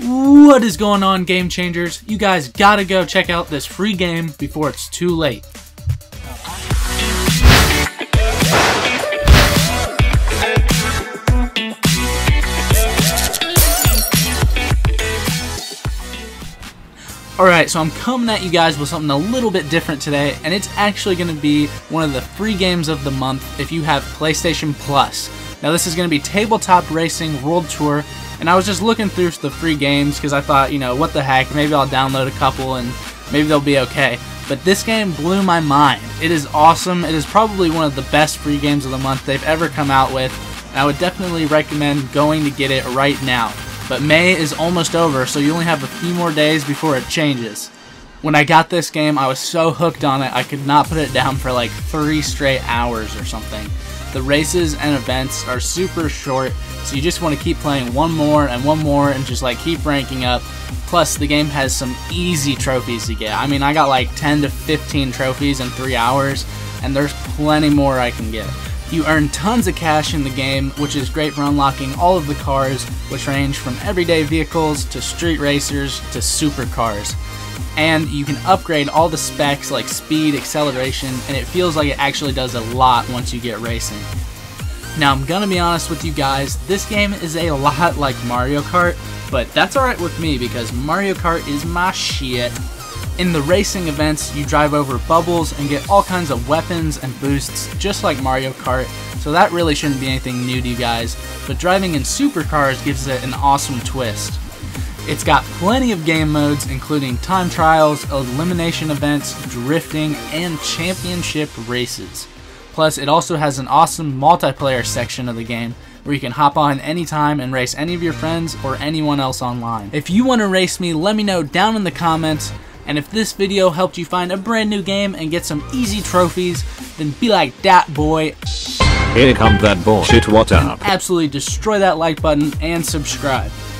What is going on, Game Changers? You guys gotta go check out this free game before it's too late. Alright, so I'm coming at you guys with something a little bit different today, and it's actually going to be one of the free games of the month if you have PlayStation Plus. Now this is going to be Tabletop Racing World Tour, and I was just looking through the free games because I thought, you know, what the heck, maybe I'll download a couple and maybe they'll be okay. But this game blew my mind. It is awesome. It is probably one of the best free games of the month they've ever come out with, and I would definitely recommend going to get it right now. But May is almost over, so you only have a few more days before it changes. When I got this game, I was so hooked on it, I could not put it down for like three straight hours or something. The races and events are super short, so you just want to keep playing one more and one more and just like keep ranking up. Plus, the game has some easy trophies to get. I mean, I got like 10 to 15 trophies in three hours, and there's plenty more I can get. You earn tons of cash in the game, which is great for unlocking all of the cars, which range from everyday vehicles to street racers to supercars. And you can upgrade all the specs like speed, acceleration, and it feels like it actually does a lot once you get racing. Now, I'm gonna be honest with you guys, this game is a lot like Mario Kart, but that's alright with me because Mario Kart is my shit in the racing events, you drive over bubbles and get all kinds of weapons and boosts, just like Mario Kart, so that really shouldn't be anything new to you guys, but driving in supercars gives it an awesome twist. It's got plenty of game modes, including time trials, elimination events, drifting, and championship races. Plus, it also has an awesome multiplayer section of the game where you can hop on anytime and race any of your friends or anyone else online. If you want to race me, let me know down in the comments. And if this video helped you find a brand new game and get some easy trophies, then be like that boy. Here comes that bullshit, what up? Absolutely destroy that like button and subscribe.